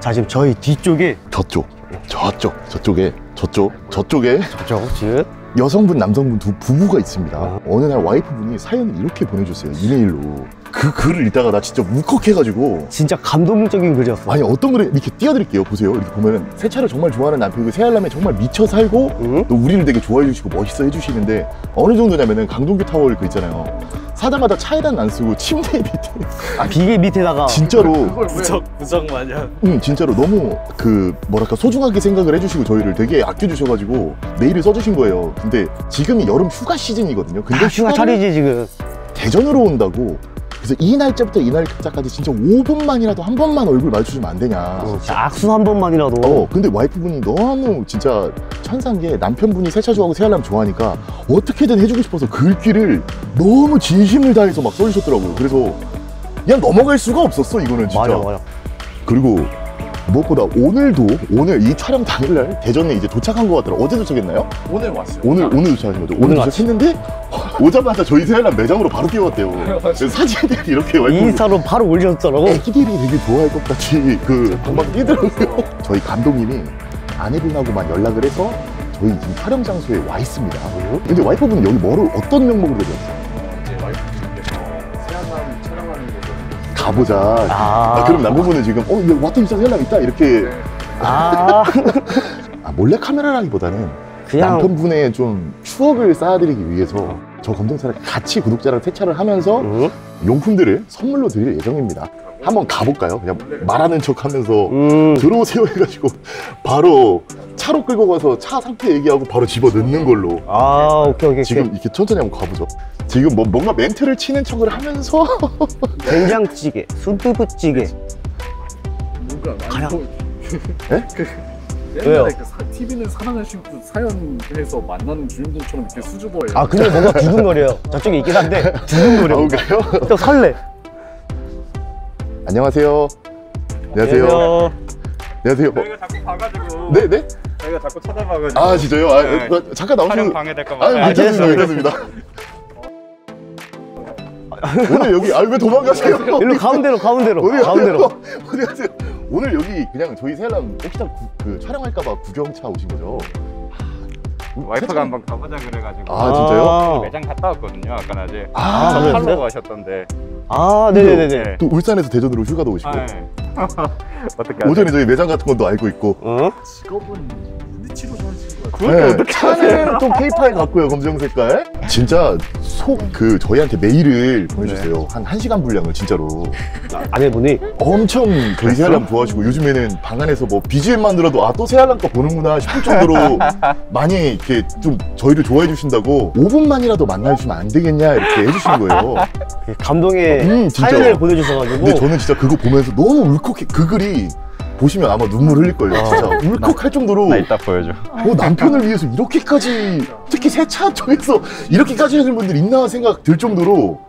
자 지금 저희 뒤쪽에 저쪽, 저쪽, 저쪽에, 저쪽, 저쪽에 저쪽 지금 여성분, 남성분 두 부부가 있습니다. 어. 어느 날 와이프분이 사연을 이렇게 보내줬어요. 이메일로. 그 글을 읽다가 나 진짜 울컥해가지고. 진짜 감동적인 글이었어. 아니 어떤 글을 이렇게 띄워드릴게요. 보세요. 이렇게 보면은 세차를 정말 좋아하는 남편이고 새알람에 정말 미쳐 살고 응? 또 우리를 되게 좋아해 주시고 멋있어 해주시는데 어느 정도냐면은 강동규 타월 그 있잖아요. 사자마자 차에다 안 쓰고 침대 밑에 아 비계 밑에다가 진짜로 무적 무적 마냥 응 진짜로 너무 그 뭐랄까 소중하게 생각을 해주시고 저희를 되게 아껴주셔가지고 메일을 써주신 거예요. 근데 지금이 여름 휴가 시즌이거든요. 근데 다 휴가 휴가를 차리지 지금. 대전으로 온다고. 그래서 이 날짜부터 이 날짜까지 진짜 5분만이라도 한 번만 얼굴 마주치면 안 되냐. 어, 진짜 악수 한 번만이라도. 어, 근데 와이프분이 너무 진짜 천사인 게 남편분이 세차 좋아하고 세알람 좋아하니까 어떻게든 해주고 싶어서 글귀를 너무 진심을 다해서 막 써주셨더라고요. 그래서 그냥 넘어갈 수가 없었어, 이거는 진짜. 맞아 맞아. 그리고 무엇보다 오늘도 오늘 이 촬영 당일날 대전에 이제 도착한 것 같더라고요. 어제 도착했나요? 오늘 왔어요. 오늘 오늘 도착하신 거죠? 오늘 오늘 도착했는데 오자마자 저희 세알람 매장으로 바로 뛰어왔대요. 그래서 사진들이 이렇게 와이프 인스타로 바로 올렸더라고. 애기들이 되게 좋아할 것 같이 그막 뛰더라고요. 저희 감독님이 아내분하고만 연락을 해서 저희 지금 촬영 장소에 와 있습니다. 근데 와이프분은 여기 뭐를 어떤 명목으로 데려왔어요? 가보자. 아. 아, 그럼 남편분은 지금 어 여기 왔더니 진짜 연락 있다 이렇게 아 아, 몰래 카메라라기보다는 그냥 남편분의 좀 추억을 쌓아드리기 위해서 저 검정차를 같이 구독자랑 세차를 하면서 응? 용품들을 선물로 드릴 예정입니다. 한번 가볼까요? 그냥 말하는 척 하면서 음. 들어오세요 해가지고 바로 차로 끌고 가서 차 상태 얘기하고 바로 집어 넣는 걸로 아 오케이 오케이 지금 오케이. 이렇게 천천히 한번 가보죠 지금 뭐 뭔가 멘트를 치는 척을 하면서 된장찌개, 순두부찌개. 뭔가. 에? 그 왜요? 그 사- TV는 사랑하신 분 사연에서 만나는 주인공처럼 이렇게 수줍어해요. 아 근데 뭔가 두근거려요. 저쪽에 있긴 한데 두근거려. 나온가요? 또 설레. 안녕하세요 안녕하세요 안녕하세요 어, 저희가 자꾸 봐가지고 네 네? 저희가 자꾸 찾아봐가지고 아 진짜요? 아, 네. 어, 잠깐 나오시면 방해될까봐 아 네, 괜찮습니다 알겠습니다. 괜찮습니다 오늘 여기 아 왜 도망가세요? 일로 가운데로 가운데로 어디 가운데로. 어디 가세요? 오늘 여기 그냥 저희 세알람 혹시나 구- 그 촬영할까봐 구경차 오신 거죠? 와이프가 한번 가보자 그래가지고 아 진짜요? 매장 갔다 왔거든요 아까 낮에 아, 아, 팔로 그래요? 가셨던데 아 네네네네. 네. 또 울산에서 대전으로 휴가도 오시고 아, 네. 어떻게 오전에 저희 매장 같은 것도 알고 있고 어? 직업은 스니치로 것 같아요. 네, 차는 또 페이파에 갔고요 검정 색깔. 진짜 속 그 저희한테 메일을 보내주셨어요 한 1시간 분량을 진짜로. 아내분이? 엄청 저희 새알람 좋아하시고 요즘에는 방 안에서 뭐 BGM 만 들어도 아 또 새알람 거 보는구나 싶을 정도로 많이 이렇게 좀 저희를 좋아해 주신다고 5분만이라도 만나주시면 안 되겠냐 이렇게 해주시는 거예요. 감동의 음, 진짜. 사연을 보내주셔가지고. 근데 저는 진짜 그거 보면서 너무 울컥해. 그 글이 보시면 아마 눈물 흘릴걸요 진짜 울컥할 정도로 나 이따 보여줘 어, 남편을 위해서 이렇게까지 특히 세차 쪽에서 이렇게까지 하시는 분들 있나 생각 들 정도로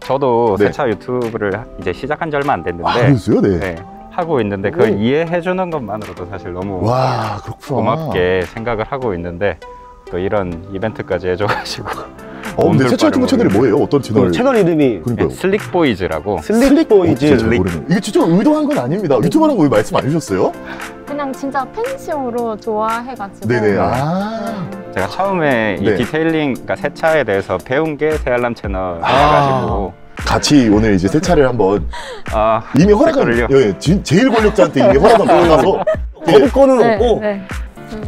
저도 네. 세차 유튜브를 이제 시작한 지 얼마 안 됐는데 아 그랬어요? 네. 네, 하고 있는데 그걸 오. 이해해 주는 것만으로도 사실 너무 와 고맙게 생각을 하고 있는데 또 이런 이벤트까지 해줘가지고 어 근데 유튜브 바로 채널이 뭐예요? 어떤 채널? 그 채널 이름이 그러니까요 슬릭보이즈라고 슬릭보이즈. 잘 모르는 이게 진짜 의도한 건 아닙니다 유튜버라는 거왜 말씀 안 해주셨어요? 그냥 진짜 팬심으로 좋아해가지고 네네 아 제가 처음에 네. 이 detailing, 그러니까 세차에 대해서 배운 게 새알람 채널이라가지고 아. 같이 오늘 이제 세차를 한번 아, 이미 댓글을요? 예, 예, 진- 제일 권력자한테 이미 허락한 받아서 거부권은 네, 없고 네,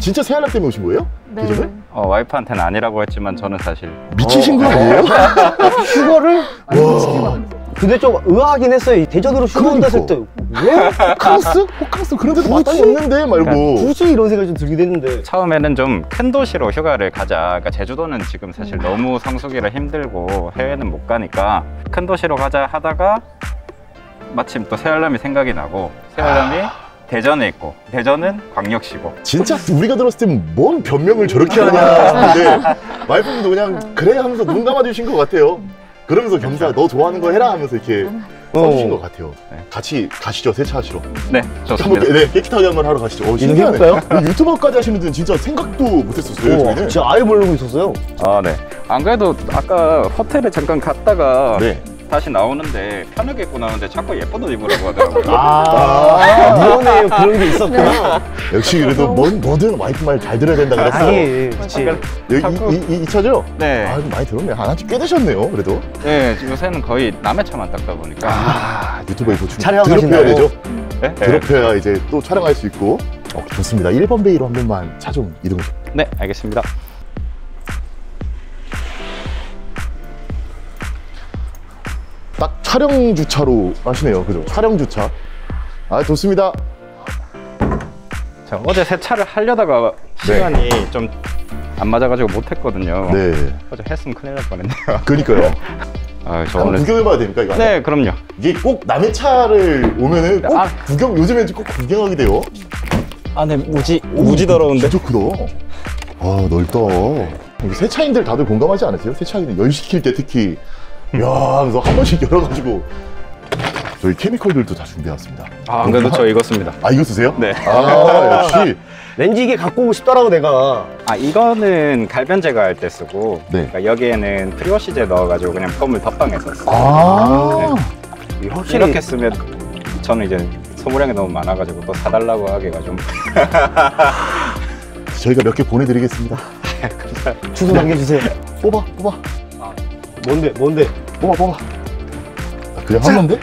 진짜 새알람 때문에 오신 거예요? 네. 그 전에? 어, 와이프한테는 아니라고 했지만 저는 사실 미치신 거 아니에요? 휴거를 와 근데 좀 의아하긴 했어요. 이 대전으로 휴가 온다 했을 때 왜? 호캉스? 호캉스 그런 데도 마땅히 없는데 말고 굳이 이런 생각이 좀 들긴 했는데 처음에는 좀 큰 도시로 휴가를 가자. 그러니까 제주도는 지금 사실 음. 너무 성수기라 힘들고 해외는 못 가니까 큰 도시로 가자 하다가 마침 또 새알람이 생각이 나고 새알람이 아. 대전에 있고 대전은 광역시고 진짜 우리가 들었을 땐뭔 변명을 저렇게 하냐 했는데 와이프분도 그냥 그래 하면서 눈 감아주신 것 같아요 그러면서 겸사 너 좋아하는 거 해라 하면서 이렇게 써주신 것 같아요 네. 같이 가시죠 세차하시러 네 한번 좋습니다. 깨- 네, 깨끗하게 한번 하러 가시죠 어, 신기하네? 이 유튜버까지 하시는 분은 진짜 생각도 못했었어요 오, 저희는 진짜 아예 모르고 있었어요. 아 네. 안 그래도 아까 호텔에 잠깐 갔다가 네. 다시 나오는데 편하게 입고 나오는데 자꾸 예쁜 옷 입으라고 하더라고요. 아, 미연에 그런 게 있었구나. 역시 그래도 뭐, 뭐든 와이프 말 잘 들어야 된다 그랬어. 아니, 그치. 여기 이, 이, 이, 이 차죠? 네. 아, 많이 들었네. 하나씩 꽤 되셨네요, 그래도. 네, 요새는 거의 남의 차만 닦다 보니까. 아, 유튜브에 촬영하신다고? 드롭해야 되죠? 네? 네. 드롭해야 이제 또 촬영할 수 있고. 어, 좋습니다. 1번 베이로 한 번만 차 좀 이동해 줘. 네, 알겠습니다. 딱 촬영 주차로 하시네요. 그죠? 촬영 주차. 아, 좋습니다. 자, 어제 세차를 하려다가 시간이 좀 안 맞아가지고 못했거든요. 네. 어제 했으면 큰일 날 뻔했네요. 그니까요. 아, 저 오늘. 구경해봐야 됩니까, 이거? 네, 그럼요. 이게 꼭 남의 차를 오면은 꼭 아. 구경, 요즘엔 꼭 구경하게 돼요. 안에 무지, 오, 진짜 크다. 아, 넓다. 세차인들 다들 공감하지 않으세요? 세차인들 열 시킬 때 특히. 야, 그래서 한 번씩 열어가지고. 저희 케미컬들도 다 준비해왔습니다. 아, 안 그래도 저 이거 씁니다. 아, 이거 쓰세요? 네. 아, 역시. 왠지 이게 갖고 오고 싶더라고, 내가. 아, 이거는 갈변 제거할 때 쓰고. 네. 그러니까 여기에는 프리워시제 넣어가지고 그냥 펌을 덧방해서 써요. 아. 확실히. 이렇게 쓰면 저는 이제 소모량이 너무 많아가지고 또 사달라고 하기가 좀. 저희가 몇 개 보내드리겠습니다. 주소 남겨주세요. 뽑아, 뽑아. 뭔데, 뭔데? 뽑아, 뽑아. 아, 그냥 한 건데?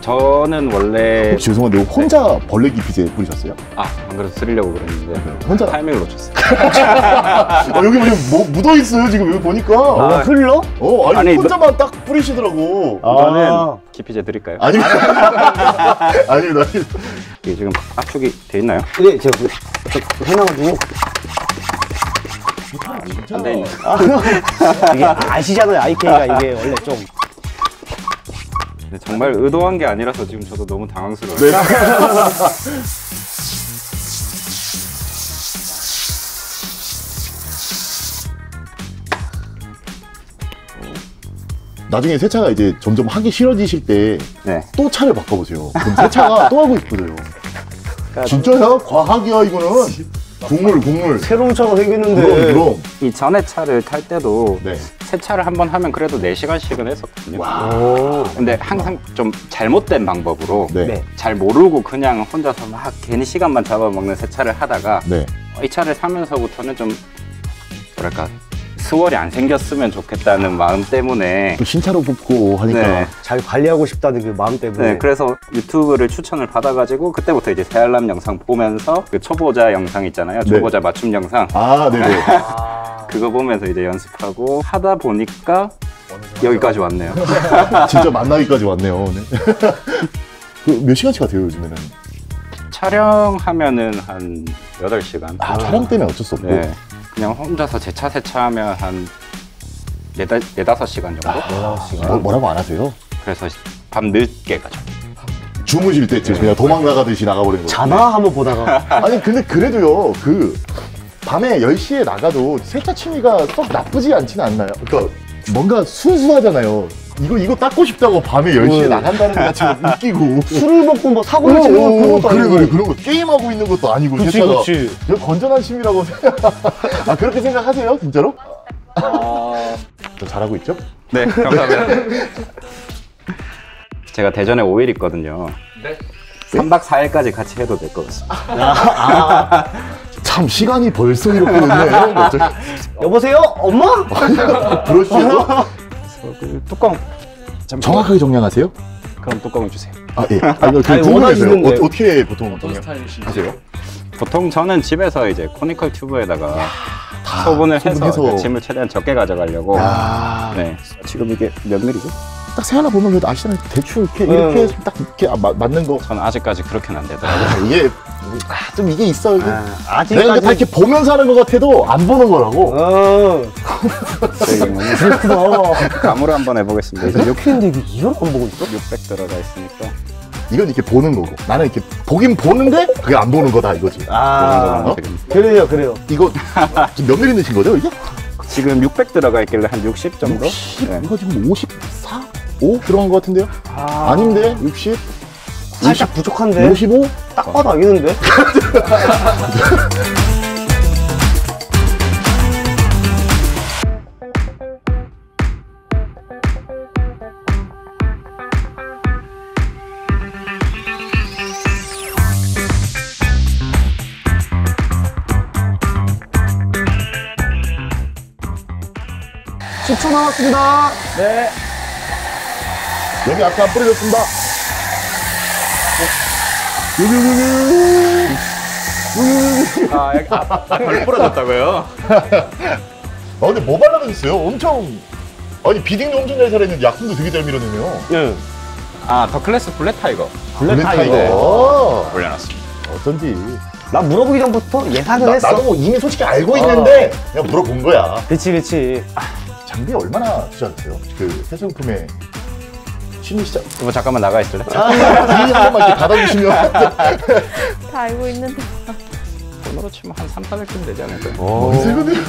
저는 원래. 혹시 죄송한데 혼자 벌레 기피제 뿌리셨어요? 아, 안 그래도 쓰려고 그랬는데. 혼자? 타이밍을 놓쳤어요. 아, 여기 뭐 묻어 있어요, 지금 여기 보니까. 아, 흘러? 어, 아니, 아니, 혼자만 딱 뿌리시더라고. 이거는 아. 기피제 드릴까요? 아닙니다. 아닙니다. 이게 지금 압축이 돼 있나요? 네, 제가 그- 저 해놔가지고. 안돼 있네. 이게 아시잖아요, IK가 이게 원래 좀. 네, 정말 의도한 게 아니라서 지금 저도 너무 당황스러워요. 네. 나중에 세차가 이제 점점 하기 싫어지실 때 또 네. 차를 바꿔보세요. 그럼 세차가 또 하고 싶어져요. 그러니까 진짜야? 과학이야, 이거는. 국물, 국물. 새로운 차가 생겼는데. 그럼, 그럼. 이 전에 차를 탈 때도 네. 세차를 한 번 하면 그래도 4시간씩은 했었거든요. 오. 근데 항상 좀 잘못된 방법으로 네. 네. 잘 모르고 그냥 혼자서 막 괜히 시간만 잡아먹는 세차를 하다가 네. 이 차를 사면서부터는 좀 뭐랄까 스월이 안 생겼으면 좋겠다는 마음 때문에 또 신차로 뽑고 하니까. 네. 잘 관리하고 싶다는 그 마음 때문에. 네, 그래서 유튜브를 추천을 받아가지고 그때부터 이제 새알람 영상 보면서 그 초보자 영상 있잖아요. 네. 초보자 맞춤 영상 아, 네네. 아. 그거 보면서 이제 연습하고 하다 보니까 여기까지 왔네요. 진짜 만나기까지 왔네요. 네. 그몇 시간치가 돼요, 요즘에는? 촬영하면은 한 8시간. 아, 촬영 때문에 어쩔 수 없고. 네. 그냥 혼자서 제 차 세차하면 한 네다, 네다섯 시간 정도? 뭐, 뭐라고 안 하세요? 그래서 밤 늦게 가죠. 주무실 때쯤 그냥 도망 나가듯이 나가버리는 거예요. 자나 한번 보다가. 아니, 근데 그래도요, 그, 밤에 10시에 나가도 세차 취미가 썩 나쁘지 않지는 않나요? 그러니까 뭔가 순수하잖아요. 이거, 이거 닦고 싶다고 밤에 10시에 음. 나간다는 것 자체가 웃기고. 술을 먹고 뭐 사고를 치는 건 그런 것도 그래, 아니고. 그래, 그런 거. 게임하고 있는 것도 아니고. 그치. 그치. 이거 건전한 취미라고 생각. 아, 그렇게 생각하세요? 진짜로? 저 잘하고 있죠? 네, 감사합니다. 제가 대전에 5일 있거든요. 네. 3박 4일까지 같이 해도 될 것 같습니다. 참, 시간이 벌써 이렇게 됐네. 여보세요? 엄마? 브러쉬에서 그 뚜껑 정확하게 정량하세요? 그럼 뚜껑을 주세요. 아, 예. 아, 이거 그 아니, 궁금해서요. 원하시는데. 어, 어떻게 보통 어떤 하세요? 보통 저는 집에서 이제 코니컬 튜브에다가 다 소분을 해서. 그 짐을 최대한 적게 가져가려고. 아, 네. 지금 이게 몇 밀리죠? 딱새 하나 보면 그래도 아시잖아요. 대충 이렇게, 이렇게 해서 딱 이렇게 아, 마- 맞는 거. 저는 아직까지 그렇게는 안 되더라고요. 아, 이게, 아, 좀 이게 있어. 이게. 아, 내가 아직까지. 다 이렇게 보면서 하는 것 같아도 안 보는 거라고. 어, 저희 뭐 그렇구나. 감으로 한번 해보겠습니다. 이렇게 했는데 이게 이걸 안 보고 있어? 600 들어가 있으니까. 이건 이렇게 보는 거고. 나는 이렇게 보긴 보는데 그게 안 보는 거다 이거지. 아, 어? 그래요, 그래요. 이거 지금 몇 미리 넣으신 거죠, 이게? 지금 600 들어가 있길래 한 60 정도? 60? 네. 이거 지금 54? 5 들어간 것 같은데요? 아, 아닌데? 60? 살짝 부족한데? 55? 딱 봐도 아기는데? 추천 나왔습니다. 네. 여기 아까 뿌려졌습니다. 아, 아, 아, 덜 부러졌다고요? 아, 근데 뭐 발라놨어요? 엄청. 아니, beading도 엄청 잘 살았는데 약품도 되게 잘 밀어내네요. 응. 아, 더 클래스 블랙 타이거 블랙 타이거. 타이거. 올려놨습니다. 어쩐지. 나 물어보기 전부터 예상을 나, 했어. 나도 뭐 이미 솔직히 알고 있는데 그냥 물어본 거야. 그치, 그치. 장비 얼마나 투자하세요? 그 세정품에 신이 시작. 이거 잠깐만 나가 있을래? 아, 한 번만 이렇게 받아주시면. 다 알고 있는데. 돈으로 치면 한 3, 400쯤 되지 않을까요? 뭔 소리야?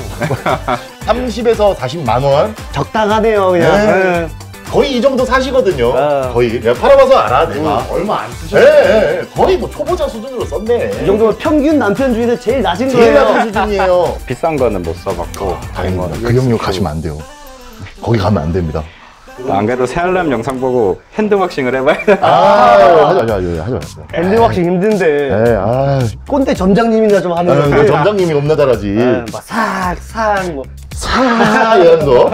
30에서 40만 원. 적당하네요, 그냥. 네. 응. 거의 이 정도 사시거든요. 아. 거의. 내가 팔아봐서 알아, 내가. 얼마 안 예, 쓰셨어요? 예, 예. 거의 뭐 초보자 수준으로 썼네. 이 정도면 평균 남편 중에서 제일 낮은 제일 거예요. 낮은 수준이에요. 비싼 거는 못 써봤고 다행입니다. 그 경로 가시면 안 돼요. 거기 가면 안 됩니다. 안 그래도 새알람 영상 보고 핸드워싱을 해봐야 돼. 아, 하지 마, 하지 마, 하지 마. 핸드워싱 힘든데. 예, 아, 꼰대 점장님이나 좀 하는 아, 건데. 점장님이 없나다라지. 아, 막 싹, 싹, 뭐. 사, 이런 거.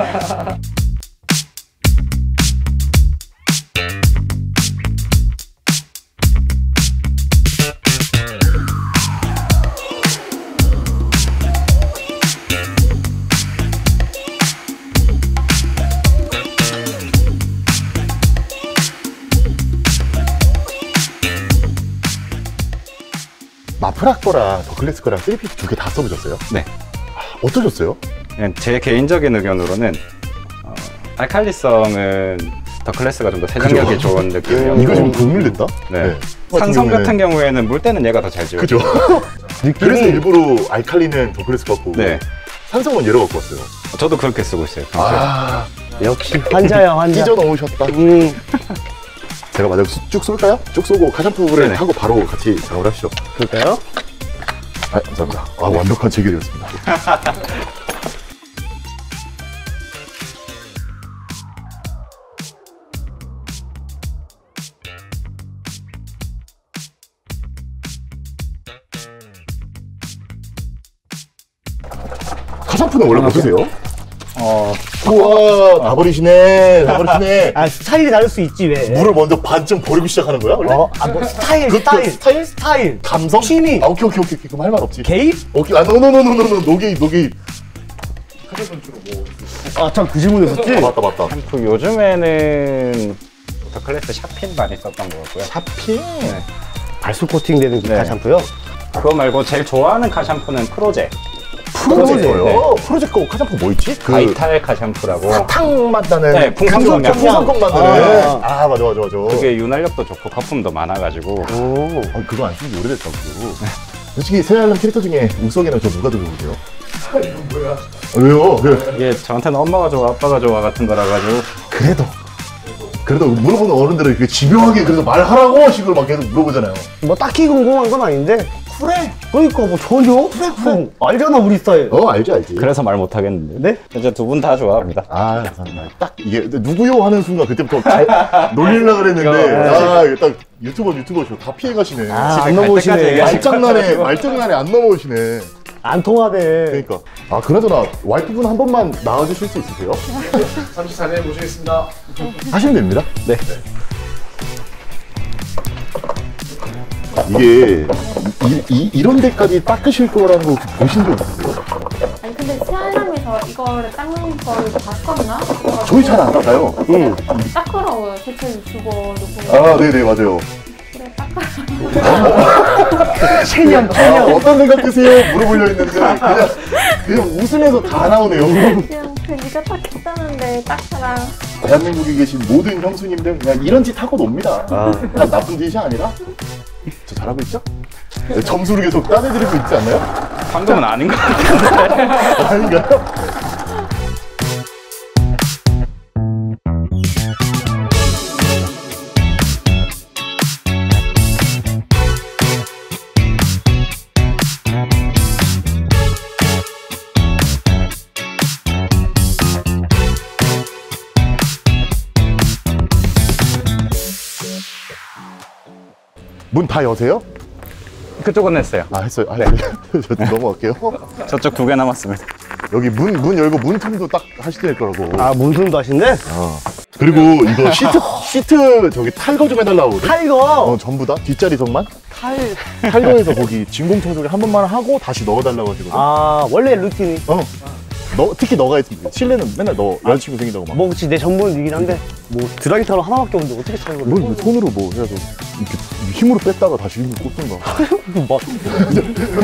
프라 거랑 더 클래스 거랑 3pH 두 개 다 써보셨어요? 네. 어떠셨어요? 그냥 제 개인적인 의견으로는 어, 알칼리성은 더 클래스가 좀 더 세정력이 그죠? 좋은 느낌이었고 이거 지금 동물됐다? 네. 산성 같은 경우에는 물때는 얘가 더 잘 지워요. 그죠? 그래서 일부러 알칼리는 더 클래스 갖고 오고 네. 산성은 얘로 갖고 왔어요. 저도 그렇게 쓰고 있어요. 아, 역시 환자야, 환자. 찢어 넣으셨다. 음, 제가 만약 쭉 쏠까요? 쭉 쏘고 카샴푸를 네네. 하고 바로 같이 작업을 하시죠. 그럴까요? 아, 감사합니다. 아, 완벽한 체결이었습니다. 카샴푸는 원래 못 쓰세요? 어, 우와, 다 버리시네. 다 버리시네. 아, 스타일이 다를 수 있지, 왜? 물을 먼저 반쯤 버리고 시작하는 거야? 원래? 어, 아, 뭐, 스타일, 그, 스타일. 그 스타일? 스타일. 감성? 취미. 아, 오케이, 오케이, 오케이. 그럼 할 말 없지. 개입? 오케이. 아, 노노노노노노. 노게입, 노게입. 아, 참, 그 질문 했었지? 아, 맞다, 맞다. 그 요즘에는 더 클래스 샤핀 많이 썼던 것 같고요. 샤핑? 발수 코팅 되는 네. 기타 샴푸요? 그거 말고 제일 좋아하는 car 샴푸는 프로제. 프로젝터요? 네. 프로젝터 카샴푸 뭐 있지? 그 바이탈 샤샴푸라고. 사탕 맛 나는 네, 풍선껌 향. 풍선껌 맛 나는 아. 아, 맞아 맞아 맞아 그게 윤활력도 좋고 거품도 많아가지고 오. 아, 그거 안 쓴지 오래됐다고 솔직히 새알람 캐릭터 중에 우석이랑 저 누가 더 좋으세요? 이건 뭐야 왜요? 그, 이게 저한테는 엄마가 좋아 아빠가 좋아 같은 거라 가지고 그래도 그래도 물어보는 어른들은 그 집요하게 그래서 말하라고 식으로 막 계속 물어보잖아요 뭐, 딱히 궁금한 건 아닌데. 그래 그러니까, 뭐, 전혀? 그래, 그래. 알잖아, 우리 스타일. 어 알지 알지 그래서 말 못하겠는데 네? 이제 두 분 다 좋아합니다 아 감사합니다 딱 이게 누구요 하는 순간 그때부터 잘 놀리려고 그랬는데 아 이게 딱 유튜버 유튜버 저다 피해가시네 아, 안갈 넘어오시네. 말장난에 말장난에 안 넘어오시네 안 통하네. 그러니까 아 그나저나 와이프분 한 번만 나와주실 수 있으세요? 34년 모시겠습니다. 하시면 됩니다 네 이게 이, 이, 런 데까지 닦으실 거라는 거 보신 적 있으세요? 아니, 근데 치아람에서 이거를 닦는 걸 봤었나? 저희 잘안 닦아요 응. 닦으라고요. 대체 보고. 아 네네 맞아요 그래, 닦아. 체념, 아, 체념. 어떤 생각 드세요? 물어보려 했는데 그냥, 그냥 웃으면서 다 나오네요 그냥 그 네가 닦겠다는데 닦아라. 대한민국에 계신 모든 형수님들 그냥 이런 짓 하고 놉니다 아. 다 나쁜 짓이 아니라 저 잘하고 있죠? 네, 점수를 계속 따내드리고 있지 않나요? 방금은 아닌 것 같아요 아닌가요? 문 다 여세요? 그쪽은 했어요 아 했어요. 아, 네. 저 넘어갈게요. 저쪽 두 개 남았습니다 여기 문, 문 열고 문틈도 딱 하실 거라고. 아 문순도 하신대? 어. 그리고 이거 시트, 시트 저기 탈거 좀 해달라고. 그러거든? 탈거 어, 전부 다? 뒷자리 선만? 탈 탈거해서 거기 진공 청소기 한 번만 하고 다시 넣어달라고 하시거든. 아 원래 루틴이 어. 너, 특히 너가 했으면 실내는 맨날 너 여자친구 생긴다고 막. 뭐 그치 내 전문이긴 한데 뭐 드라이 타로 하나밖에 없는데 어떻게 탈거를 뭐, 뭐 손으로 뭐 해서 이렇게 힘으로 뺐다가 다시 힘으로 꽂던가. 뭐,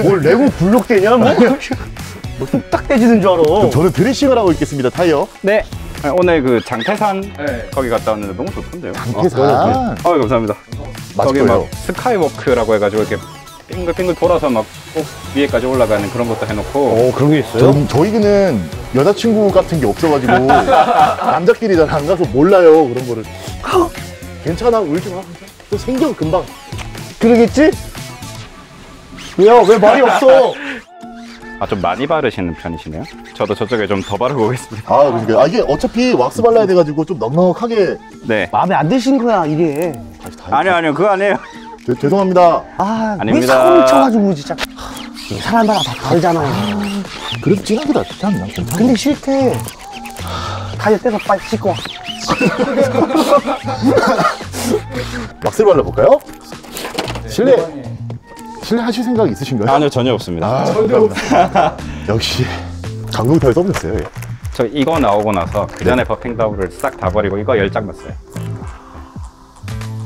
뭘 레고 블록되냐 뭐? 뭐 뚝딱 떼지는 줄 알아 저는 드레싱을 하고 있겠습니다, 타이어. 네. 오늘 그 장태산 네. 거기 갔다 왔는데 너무 좋던데요. 계산. 아 감사합니다. 맞을 저기 거예요. 막 스카이워크라고 해가지고 이렇게 빙글빙글 돌아서 막 꼭 위에까지 올라가는 그런 것도 해놓고 어 그런 게 있어요? 저, 저희는 여자친구 같은 게 없어가지고 남자끼리 잘 안 가서 몰라요 그런 거를 괜찮아 울지 마또 생겨 금방 그러겠지? 왜요? 왜 말이 없어? 아 좀 많이 바르시는 편이시네요. 저도 저쪽에 좀 더 바르고 오겠습니다. 아 그러니까 아, 이게 어차피 왁스 발라야 돼가지고 좀 넉넉하게 네. 마음에 안 드신 거야 이게 다시 다 아니요 아니요 그거 아니에요. 죄- 죄송합니다 아왜 아닙니다. 사고를 쳐가지고 진짜 이 사람마다 다 다르잖아 그래도 진한 게 낫지 않나 괜찮아 근데 싫대 타이어 떼서 빨리 씻고 와 왁스를 발라볼까요? 실내 실내 하실 생각 있으신가요? 아니요 전혀 없습니다. 아, 감사합니다. 역시 강동 타이어 써보셨어요 예. 저 이거 나오고 나서 그 전에 버핑 다우를 싹다 버리고 이거 열 장 넣었어요.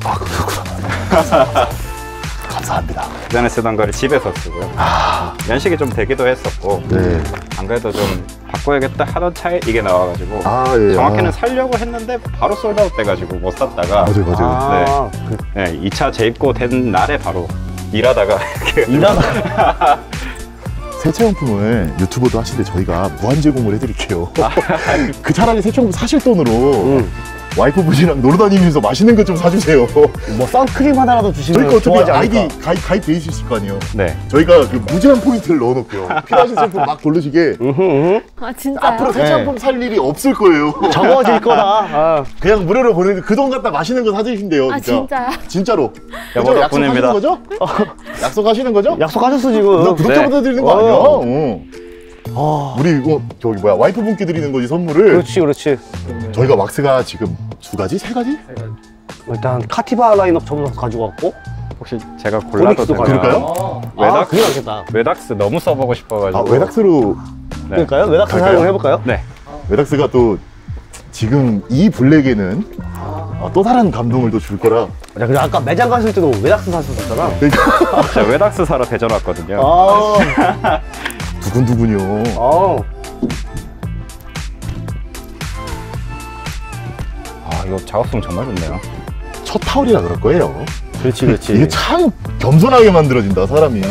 아 그렇구나 감사합니다 그 전에 쓰던 거를 집에서 쓰고요. 연식이 좀 되기도 했었고 네. 안 그래도 좀 바꿔야겠다 하던 차에 이게 나와가지고 아, 예. 정확히는 아. 살려고 했는데 바로 솔드아웃 돼가지고 못 샀다가 맞아요, 맞아요. 아, 그 네, 2차 재입고 된 날에 바로 일하다가 이렇게 일하다 세차용품을 유튜버도 하시는데 저희가 무한 제공을 해드릴게요. 그 차라리 세차용품 사실 돈으로 응. 와이프분이랑 놀러 다니면서 맛있는 거 좀 사주세요. 뭐 선크림 하나라도 주시면 저희가 어차피 좋아하지 아이디 않을까 가입, 가입돼 있으실 거 아니에요. 네. 저희가 그 무제한 포인트를 넣어놓을게요. 필요하신 제품 막 으흠. 아 진짜요? 앞으로 세차용품 살 일이 없을 거예요. 적어질 거다 아. 그냥 무료로 보내는 그 돈 갖다 맛있는 거 사주신대요. 아 진짜. 진짜로. 여보 그죠? 덕분입니다. 약속하시는 거죠? 약속하시는 거죠? 약속하셨어 지금 나 구독자분들 드리는 거 어. 아니야? 어. 아, 우리 이거 저기 뭐야 와이프 분께 드리는 거지 선물을. 그렇지 그렇지 저희가 왁스가 지금 두 가지, 세 가지? 일단 카티바 라인업 전부 다 가지고 왔고 혹시 제가 골라도 되나요? 그럴까요? 아 외닥 그게 낫겠다 외닥스 너무 써보고 싶어가지고 아 외닥스로 네. 그럴까요? 외닥스 갈까요? 사용해볼까요? 네. 외닥스가 또 지금 이 블랙에는 아, 또 다른 감동을 또 줄 거라. 야, 근데 아까 매장 갔을 때도 외닥스 사셨었잖아 그러니까 제가 외닥스 사러 대전 왔거든요. 아, 두근두근요. 아. 아 이거 작업성 정말 좋네요. 첫 타월이라 그럴 거예요. 그렇지 그렇지 이게 참 겸손하게 만들어진다 사람이.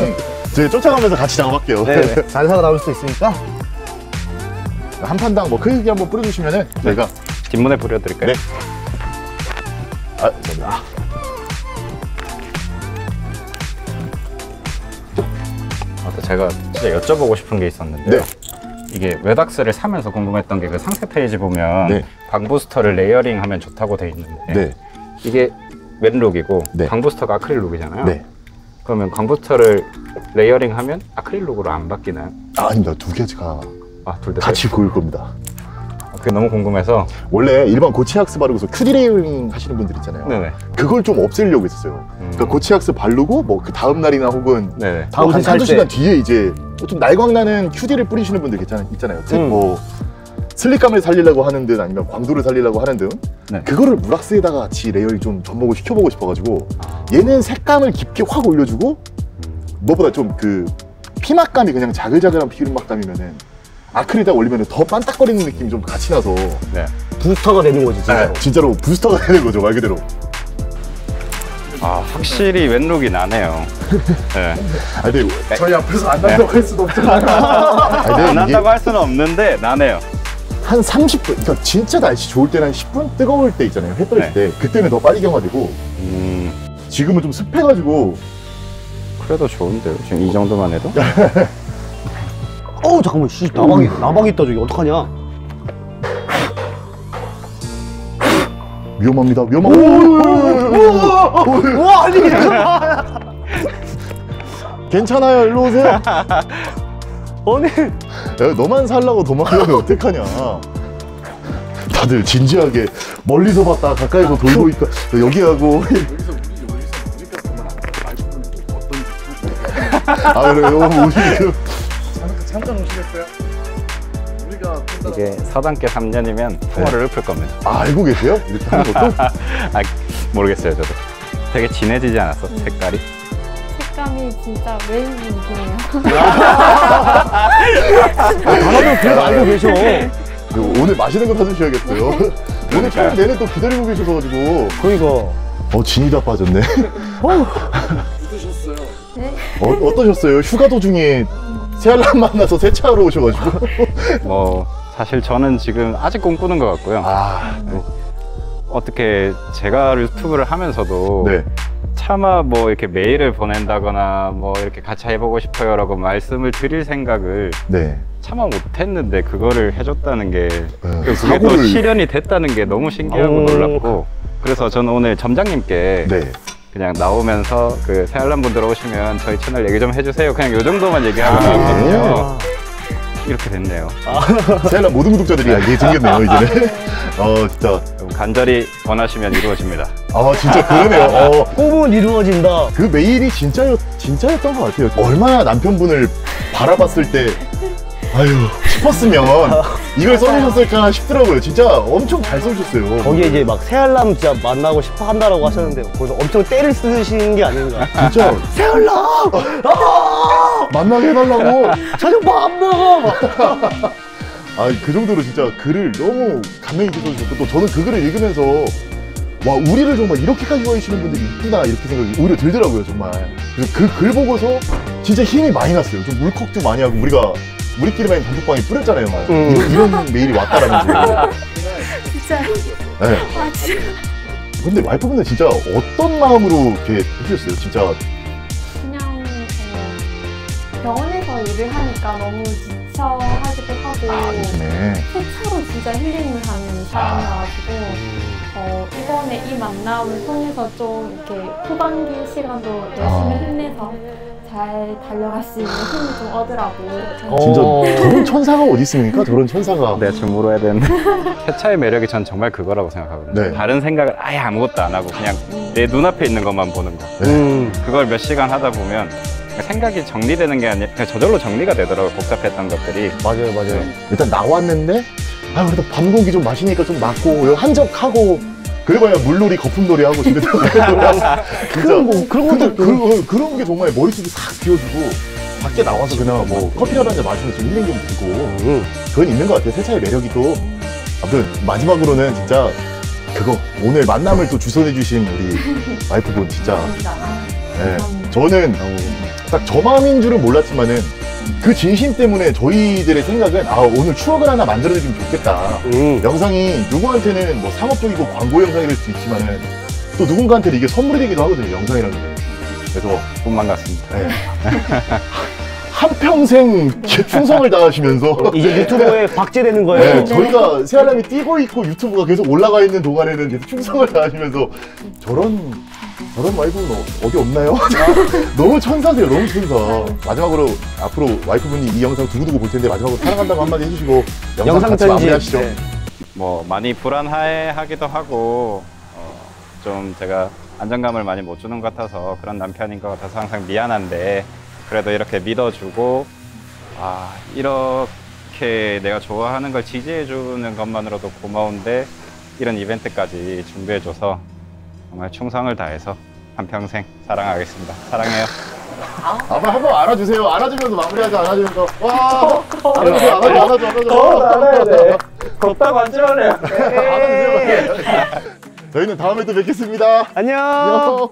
제가 쫓아가면서 같이 작업할게요. 네, 잘 살아남을 수 있으니까 한 판당 뭐 크게 한번 뿌려주시면은 저희가 뒷문에 부려드릴까요? 네. 아또 제가 진짜 여쭤보고 싶은 게 있었는데 네. 요 이게 외닥스를 사면서 궁금했던 게 그 상세 페이지 보면 네. 방부스터를 layering하면 좋다고 돼 있는데 네. 이게 wet look이고 네. 방부스터가 acryl look이잖아요. 네. 그러면 방부스터를 layering하면 acryl look으로 안 바뀌나요? 아, 아닙니다. 두 개가 아, 둘 다 같이 보일 겁니다. 그게 너무 궁금해서 원래 일반 고체왁스 바르고서 QD layering 하시는 분들 있잖아요. 네네 그걸 좀 없애려고 했었어요. 그러니까 고체왁스 바르고 뭐 그 다음 날이나 혹은 네네 다음 뭐한 세차할 한두 때. 시간 뒤에 이제 좀 날광나는 QD를 뿌리시는 분들 있잖아요. 음. 뭐 slick감을 살리려고 하는 듯 아니면 광도를 살리려고 하는 듯 네. 그거를 물왁스에다가 같이 layering 좀 접목을 시켜보고 싶어가지고 얘는 색감을 깊게 확 올려주고 무엇보다 좀 그 피막감이 그냥 자글자글한 피막감이면은 아크릴에다 올리면 더 반딱거리는 느낌이 좀 같이 나서 네. 부스터가 되는 거지 진짜로 진짜로 부스터가 되는 거죠 말 그대로 아 확실히 wet look이 나네요. 네. 아 근데 저희 앞에서 안 난다고 할 수도 없잖아요. 아, 안 이게 한다고 할 수는 없는데 나네요. 한 30분 그러니까 진짜 날씨 좋을 때는 한 10분 뜨거울 때 있잖아요 해 떠있을 때 그때는 더 빨리 경화되고 음 지금은 좀 습해가지고 그래도 좋은데요. 지금 이 정도만 해도 어우 잠깐만 씨 나방이 나방이 있다 저기. 어떡하냐? 위험합니다 위험하 우와 아니 괜찮아요 일로 오세요. 야, 너만 살라고 도망가면 어떡하냐. 다들 진지하게 멀리서 봤다 가까이서 돌고 있고 여기하고. 우리 아 그래요? 오시고 잠깐 오시겠어요? 우리가 본 이게 서당계 3년이면 풍어를 읊을 겁니다. 아, 알고 계세요? 이렇게 하는 것도? 아, 모르겠어요, 저도. 되게 진해지지 않았어, 색깔이? 색감이 진짜 메인 분이네요. 다들 그래도 알고 계셔. 그리고 오늘 맛있는 거 사주셔야겠어요 오늘 촬영 내내 또 기다리고 계셔서가지고 그러니까. 어 진이 다 빠졌네 드셨어요? 네. 어, 어떠셨어요? 휴가 도중에 새알람 만나서 세차하러 오셔가지고 뭐, 사실 저는 지금 아직 꿈꾸는 것 같고요. 아 어떻게 제가 유튜브를 하면서도 네. 차마 뭐 이렇게 메일을 보낸다거나 뭐 이렇게 같이 해보고 싶어요 라고 말씀을 드릴 생각을 네. 차마 못했는데 그거를 해줬다는 게 어, 그게 또 실현이 됐다는 게 너무 신기하고 어. 놀랍고 그래서 저는 오늘 점장님께 네. 그냥 나오면서 그 새알람 분들 오시면 저희 채널 얘기 좀 해주세요. 그냥 요 정도만 얘기하고 아. 있거든요. 이렇게 됐네요. 새알람 모든 구독자들이 알게 생겼네요 이제는. 어 진짜. 간절히 원하시면 이루어집니다. 아 진짜 그러네요. 어, 꿈은 이루어진다. 그 메일이 진짜였, 진짜였던 것 같아요. 얼마나 남편분을 바라봤을 때 아유 싶었으면 이걸 써주셨을까 싶더라고요 진짜 엄청 잘 써주셨어요 거기에 이제 막 새알람 진짜 만나고 싶어 한다라고 하셨는데 거기서 엄청 때를 쓰시는 게 아닌가. 진짜 새알람! 아! 만나게 해달라고 저녁 밥안 먹어! 아그 정도로 진짜 글을 너무 감명 있게 써주셨고 또 저는 그 글을 읽으면서 와 우리를 정말 이렇게까지 좋아해주시는 분들이 있구나 이렇게 생각이 오히려 들더라고요 정말 그래서 그 글 보고서 진짜 힘이 많이 났어요 좀 물컥도 많이 하고 우리가 우리끼리만 단톡방에 뿌렸잖아요 막 음. 이런, 이런 메일이 왔다라는 진짜. 네. 아, 진짜. 근데 와이프분은 진짜 어떤 마음으로 이렇게 해주셨어요 진짜 그냥 어, 병원에서 일을 하니까 너무 지쳐하기도 하고 아 요즘에 세차로 진짜 힐링을 하는 사람이어가지고 어, 이번에 이 만남을 통해서 좀 이렇게 후반기 시간도 열심히 아. 힘내서 잘 달려갈 수 있는 힘을 좀 얻으라고 진짜 어. 저런 천사가 어디 있습니까 저런 천사가 내가 지금 물어야 되는데 세차의 매력이 전 정말 그거라고 생각하거든요 네. 다른 생각을 아예 아무것도 안 하고 그냥 내 눈앞에 있는 것만 보는 거 음. 그걸 몇 시간 하다 보면 생각이 정리되는 게 아니라 그냥 저절로 정리가 되더라고요 복잡했던 것들이 맞아요, 맞아요. 일단 나왔는데 아 그래도 밤 공기 좀 마시니까 좀 맞고 한적하고. 그래봐야 물놀이 거품놀이 하고 집에 들어가서 그런 거, 그런 것도. 그, 그런 게 정말 머릿속에 싹 비워주고 밖에 나와서 그냥 뭐 커피라도 한잔 마시면서 힐링 좀 되고. 음. 그건 있는 것 같아요. 세차의 매력이 또. 아무튼 마지막으로는 진짜 그거 오늘 만남을 또 주선해 주신 우리 와이프분 진짜. 네. 저는 딱 저 마음인 줄은 몰랐지만은 그 진심 때문에 저희들의 생각은 아 오늘 추억을 하나 만들어주면 좋겠다 음. 영상이 누구한테는 뭐 상업적이고 광고 영상이 될수 있지만은 또 누군가한테는 이게 선물이 되기도 하거든요 영상이라는 게 그래서 꿈만 같습니다 네. 한평생 충성을 다하시면서 이제 유튜브에 박제되는 거예요. 네, 저희가 새알람이 뛰고 있고 유튜브가 계속 올라가 있는 동안에는 계속 충성을 다하시면서 저런 저런 와이프는 어- 어디 없나요? 너무 천사세요, 너무 천사. 마지막으로 앞으로 와이프분이 이 영상 두고두고 볼 텐데 마지막으로 사랑한다고 한마디 해주시고 영상, 영상 같이 편지. 마무리하시죠. 네. 뭐 많이 불안해 하기도 하고 어, 좀 제가 안정감을 많이 못 주는 것 같아서 그런 남편인 것 같아서 항상 미안한데 그래도 이렇게 믿어주고 아 이렇게 내가 좋아하는 걸 지지해 주는 것만으로도 고마운데 이런 이벤트까지 준비해줘서 정말 충성을 다해서 한평생 사랑하겠습니다 사랑해요 아마 한번 알아주세요. 알아주면서 마무리하자, 알아주면서. 와! 알아주세요, 알아줘, 알아줘, 알아줘. 알아야 돼. 걷다가 안 지원해. 알아주세요. 저희는 다음에 또 뵙겠습니다. 안녕. 안녕.